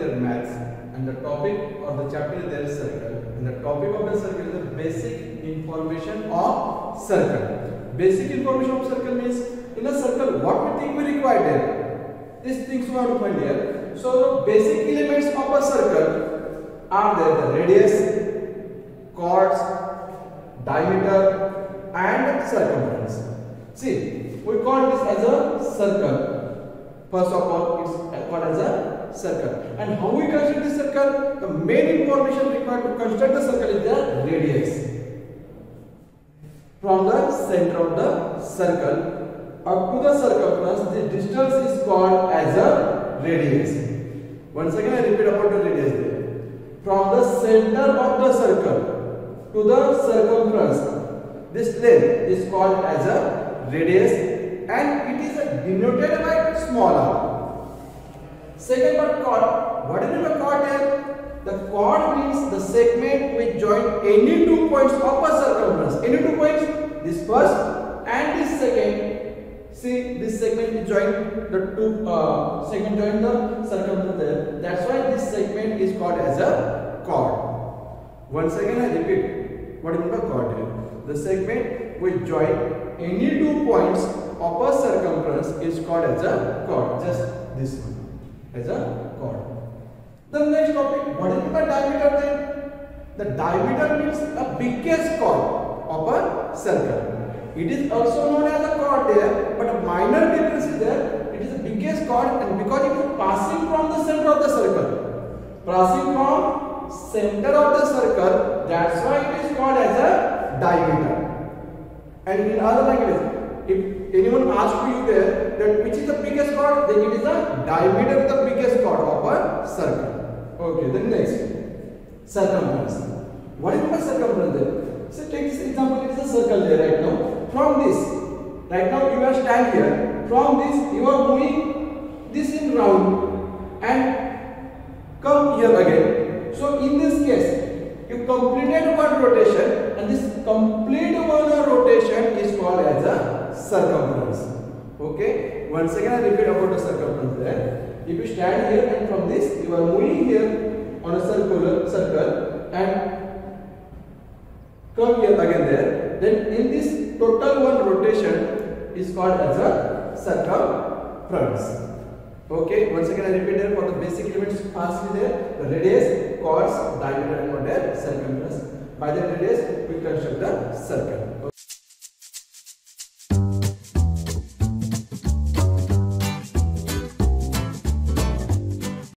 and the topic or the chapter is there circle. And the topic of the circle is the basic information of circle. Basic information of circle means in a circle what we think we require there? These things we have to find here. So the basic elements of a circle are there the radius chords diameter and circumference. See we call this as a circle. First of all it's called as a circle. And how we construct the circle? The main information required to construct the circle is the radius. From the center of the circle up to the circumference the distance is called as a radius. Once again i repeat about the radius. There from the center of the circle to the circumference this length is called as a radius and it is denoted by small r second part chord what is the chord here the chord means the segment which join any two points of a circumference any two points this first and this second. See this segment is join the two uh, segment join the circumference there. That's why this segment is called as a chord once again i repeat what is the chord here the segment which join any two points of a circumference is called as a chord just this one as a chord the next topic what is the diameter then the diameter means the biggest chord of a circle it is also known as a chord there but a minor difference is there it is the biggest chord and because it is passing from the center of the circle passing from center of the circle that's why it is called as a diameter and in other languages if anyone asks you there that which is the biggest chord then it is the diameter of the biggest chord of a circle. Okay then next. Circumference. What is the circumference there? So take this example it is a circle there right now. From this right now you are stand here. From this you are moving this in round and come here again. So in this case you completed one rotation and this complete one rotation is called as a circumference. Okay? Once again i repeat about the circumference there. If you stand here and from this you are moving here on a circular circle and come here again there then in this total one rotation is called as a circumference. Okay? Once again i repeat there for the basic elements fastly there the radius chords diameter and what there circumference. By the radius we construct the circle